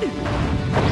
何?